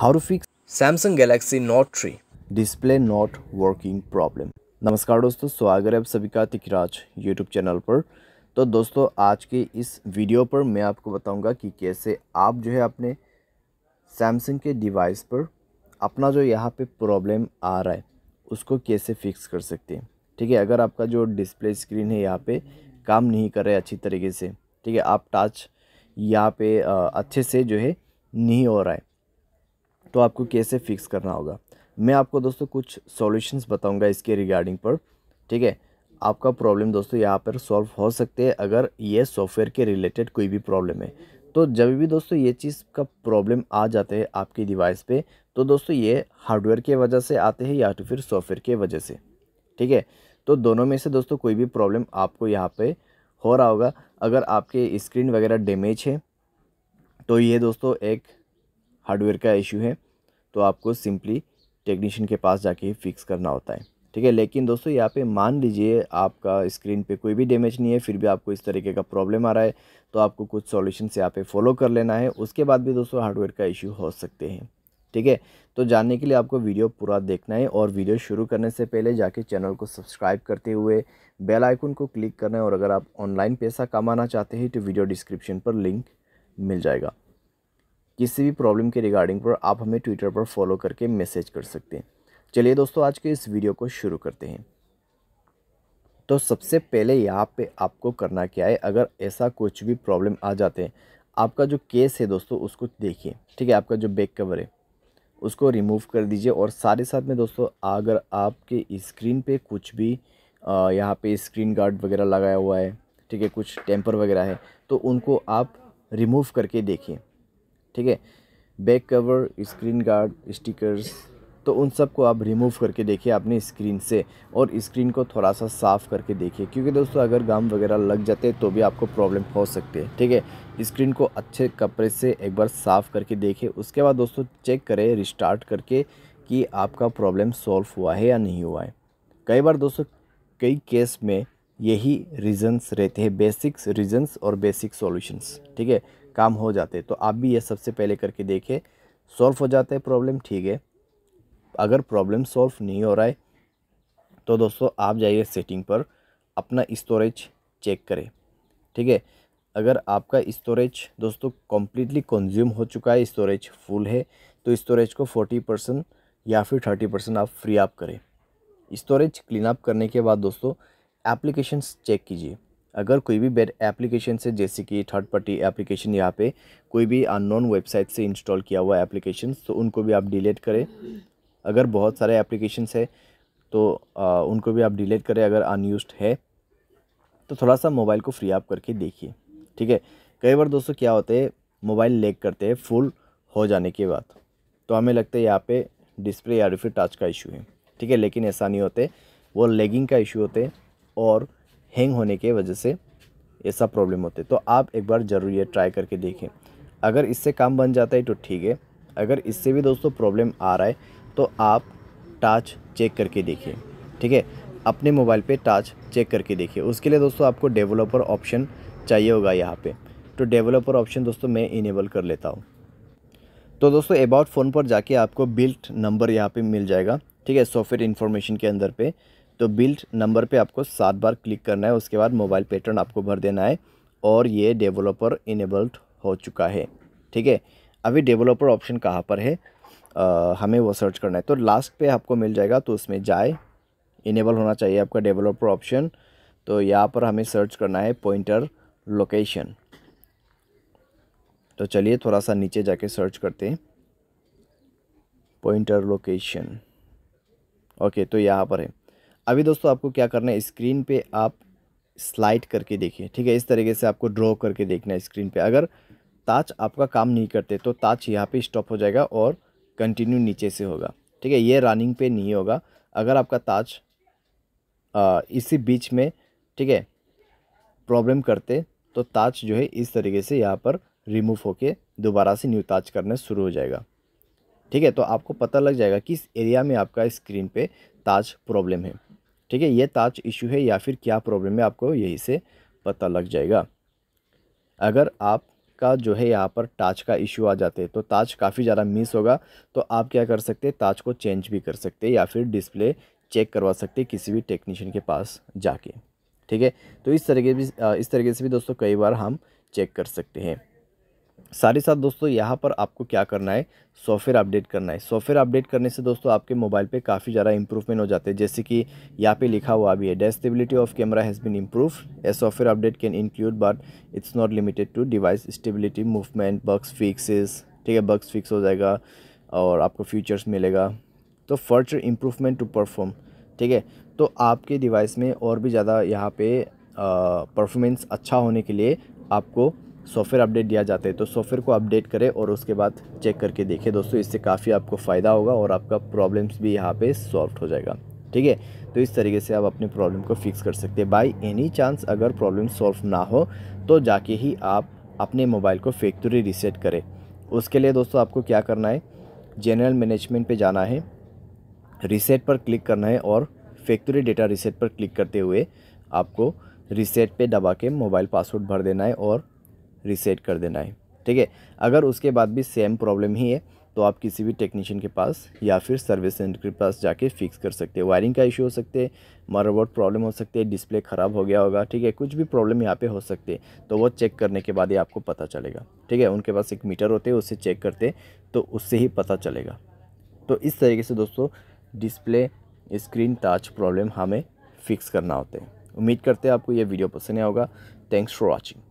How to fix Samsung Galaxy Note 3 display not working problem नमस्कार दोस्तों स्वागत है आप सभी का तिकराज यूट्यूब चैनल पर। तो दोस्तों आज के इस वीडियो पर मैं आपको बताऊँगा कि कैसे आप जो है अपने सैमसंग के डिवाइस पर अपना जो यहाँ पे प्रॉब्लम आ रहा है उसको कैसे फिक्स कर सकते हैं। ठीक है अगर आपका जो डिस्प्ले स्क्रीन है यहाँ पे काम नहीं कर रहा है अच्छी तरीके से ठीक है आप टच यहाँ पे अच्छे से जो है नहीं हो रहा है। तो आपको कैसे फिक्स करना होगा। मैं आपको दोस्तों कुछ सॉल्यूशंस बताऊँगा इसके रिगार्डिंग पर, ठीक है? आपका प्रॉब्लम दोस्तों यहाँ पर सॉल्व हो सकते हैं अगर ये सॉफ्टवेयर के रिलेटेड कोई भी प्रॉब्लम है। तो जब भी दोस्तों ये चीज़ का प्रॉब्लम आ जाते हैं आपकी डिवाइस पे तो दोस्तों ये हार्डवेयर के वजह से आते हैं या तो फिर सॉफ्टवेयर के वजह से, ठीक है? तो दोनों में से दोस्तों कोई भी प्रॉब्लम आपको यहाँ पे हो रहा होगा। अगर आपके स्क्रीन वगैरह डैमेज है तो ये दोस्तों एक हार्डवेयर का इशू है तो आपको सिंपली टेक्नीशियन के पास जाके फिक्स करना होता है, ठीक है? लेकिन दोस्तों, यहाँ पे मान लीजिए आपका स्क्रीन पे कोई भी डैमेज नहीं है, फिर भी आपको इस तरीके का प्रॉब्लम आ रहा है तो आपको कुछ सॉल्यूशन यहाँ पे फॉलो कर लेना है, उसके बाद भी दोस्तों हार्डवेयर का इशू हो सकते हैं, ठीक है? तो जानने के लिए आपको वीडियो पूरा देखना है और वीडियो शुरू करने से पहले जाके चैनल को सब्सक्राइब करते हुए बेल आइकन को क्लिक करना है और अगर आप ऑनलाइन पैसा कमाना चाहते हैं तो वीडियो डिस्क्रिप्शन पर लिंक मिल जाएगा। किसी भी प्रॉब्लम के रिगार्डिंग पर आप हमें ट्विटर पर फॉलो करके मैसेज कर सकते हैं। चलिए दोस्तों, आज के इस वीडियो को शुरू करते हैं। तो सबसे पहले यहाँ पे आपको करना क्या है, अगर ऐसा कुछ भी प्रॉब्लम आ जाते हैं, आपका जो केस है दोस्तों, उसको देखिए, ठीक है? आपका जो बैक कवर है, उसको रिमूव कर दीजिए और साथ ही साथ में दोस्तों, अगर आपके स्क्रीन पे कुछ भी यहाँ पे स्क्रीन गार्ड वगैरह लगाया हुआ है, ठीक है? कुछ टेम्पर वगैरह है तो उनको आप रिमूव करके देखिए। ठीक है? Back cover screen guard stickers तो उन सबको आप रिमूव करके देखिए अपने स्क्रीन से और स्क्रीन को थोड़ा सा साफ़ करके देखिए, क्योंकि दोस्तों अगर गाम वगैरह लग जाते तो भी आपको प्रॉब्लम हो सकते है, ठीक है? स्क्रीन को अच्छे कपड़े से एक बार साफ़ करके देखिए, उसके बाद दोस्तों चेक करें रिस्टार्ट करके कि आपका प्रॉब्लम सॉल्व हुआ है या नहीं हुआ है। कई बार दोस्तों कई केस में यही रीज़न्स रहते हैं बेसिक्स रीज़न्स और बेसिक सॉल्यूशंस ठीक है? काम हो जाते तो आप भी ये सबसे पहले करके देखें सॉल्व हो जाता है प्रॉब्लम, ठीक है। अगर प्रॉब्लम सॉल्व नहीं हो रहा है तो दोस्तों आप जाइए सेटिंग पर, अपना स्टोरेज चेक करें, ठीक है। अगर आपका स्टोरेज दोस्तों कम्प्लीटली कंज्यूम हो चुका है, स्टोरेज फुल है तो स्टोरेज को फोर्टी परसेंट या फिर थर्टी परसेंट आप फ्री अप करें। स्टोरेज क्लीन अप करने के बाद दोस्तों एप्लीकेशंस चेक कीजिए। अगर कोई भी बेड एप्लीकेशन से जैसे कि थर्ड पार्टी एप्लीकेशन यहाँ पे कोई भी अननोन वेबसाइट से इंस्टॉल किया हुआ एप्लीकेशन तो उनको भी आप डिलीट करें। अगर बहुत सारे एप्लीकेशंस है तो आ, उनको भी आप डिलीट करें अगर अनयूज है। तो थोड़ा सा मोबाइल को फ्री आप करके देखिए ठीक है? कई बार दोस्तों क्या होते हैं मोबाइल लेग करते हैं फुल हो जाने के बाद। तो हमें लगता है यहाँ पे डिस्प्ले या फिर टच का इशू है ठीक है? लेकिन ऐसा नहीं होते वो लेगिंग का इशू होते और हैंग होने के वजह से ऐसा प्रॉब्लम होते तो आप एक बार ज़रूर ये ट्राई करके देखें। अगर इससे काम बन जाता है तो ठीक है। अगर इससे भी दोस्तों प्रॉब्लम आ रहा है तो आप टाच चेक करके देखिए। ठीक है? अपने मोबाइल पे टाच चेक करके देखिए। उसके लिए दोस्तों आपको डेवलपर ऑप्शन चाहिए होगा यहाँ पे। तो डेवलपर ऑप्शन दोस्तों मैं इनेबल कर लेता हूँ। तो दोस्तों अबाउट फ़ोन पर जाके आपको बिल्ट नंबर यहाँ पे मिल जाएगा। ठीक है? सॉफ्टवेयर इन्फॉर्मेशन के अंदर पे। तो बिल्ड नंबर पे आपको सात बार क्लिक करना है उसके बाद मोबाइल पैटर्न आपको भर देना है और ये डेवलपर इनेबल्ड हो चुका है ठीक है? अभी डेवलपर ऑप्शन कहाँ पर है? आ, हमें वो सर्च करना है। तो लास्ट पे आपको मिल जाएगा तो उसमें जाए। इनेबल होना चाहिए आपका डेवलपर ऑप्शन तो यहाँ पर हमें सर्च करना है पॉइंटर लोकेशन तो चलिए थोड़ा सा नीचे जाके सर्च करते हैं। पॉइंटर लोकेशन ओके तो यहाँ पर है। अभी दोस्तों आपको क्या करना है स्क्रीन पे आप स्लाइड करके देखिए ठीक है? इस तरीके से आपको ड्रॉ करके देखना है स्क्रीन पे। अगर ताच आपका काम नहीं करते तो ताच यहाँ पे स्टॉप हो जाएगा और कंटिन्यू नीचे से होगा ठीक है? ये रनिंग पे नहीं होगा। अगर आपका ताज आ, इसी बीच में ठीक है प्रॉब्लम करते तो ताज जो है इस तरीके से यहाँ पर रिमूव होके दोबारा से न्यू ताज करना शुरू हो जाएगा ठीक है? तो आपको पता लग जाएगा किस एरिया में आपका स्क्रीन पे ताज प्रॉब्लम है। ठीक है, ये ताज इशू है या फिर क्या प्रॉब्लम है, आपको यही से पता लग जाएगा। अगर आप का जो है यहाँ पर टाच का इशू आ जाते हैं तो टाच काफ़ी ज़्यादा मिस होगा तो आप क्या कर सकते हैं टाच को चेंज भी कर सकते हैं या फिर डिस्प्ले चेक करवा सकते हैं किसी भी टेक्नीशियन के पास जाके, ठीक है? तो इस तरीके भी, इस तरीके से भी दोस्तों कई बार हम चेक कर सकते हैं। साथ ही साथ दोस्तों, यहाँ पर आपको क्या करना है? सॉफ्टवेयर अपडेट करना है। सॉफ्टवेयर अपडेट करने से दोस्तों, आपके मोबाइल पे काफ़ी ज़्यादा इंप्रूवमेंट हो जाते हैं। जैसे कि यहाँ पे लिखा हुआ भी है the stability of camera has been improve a software update can include but it's not limited to device stability movement bugs fixes ठीक है बग्स फिक्स हो जाएगा और आपको फीचर्स मिलेगा। तो फर्दर इम्प्रूवमेंट टू परफॉर्म ठीक है तो आपके डिवाइस में और भी ज़्यादा यहाँ पे परफॉर्मेंस अच्छा होने के लिए आपको सॉफ्टवेयर अपडेट दिया जाता है तो सॉफ्टवेयर को अपडेट करें और उसके बाद चेक करके देखें। दोस्तों, इससे काफ़ी आपको फ़ायदा होगा और आपका प्रॉब्लम्स भी यहाँ पे सॉल्व हो जाएगा। ठीक है? तो इस तरीके से आप अपने प्रॉब्लम को फिक्स कर सकते हैं। बाई एनी चांस अगर प्रॉब्लम सॉल्व ना हो तो जाके ही आप अपने मोबाइल को फैक्ट्री रीसेट करें। उसके लिए दोस्तों, आपको क्या करना है? जनरल मैनेजमेंट पे जाना है, रीसेट पर क्लिक करना है और फैक्ट्री डेटा रीसेट पर क्लिक करते हुए आपको रीसेट पे दबा के मोबाइल पासवर्ड भर देना है और रीसेट कर देना है, ठीक है? अगर उसके बाद भी सेम प्रॉब्लम ही है तो आप किसी भी टेक्नीशियन के पास या फिर सर्विस सेंटर के पास जाके फिक्स कर सकते हैं। वायरिंग का इशू हो सकते हैं मदरबोर्ड प्रॉब्लम हो सकती है डिस्प्ले ख़राब हो गया होगा, ठीक है? कुछ भी प्रॉब्लम यहाँ पे हो सकते हैं तो वो चेक करने के बाद ही आपको पता चलेगा, ठीक है? उनके पास एक मीटर होते हैं उससे चेक करते तो उससे ही पता चलेगा। तो इस तरीके से दोस्तों डिस्प्ले स्क्रीन टच प्रॉब्लम हमें फिक्स करना होता है। उम्मीद करते हैं आपको ये वीडियो पसंद आया होगा। Thanks for watching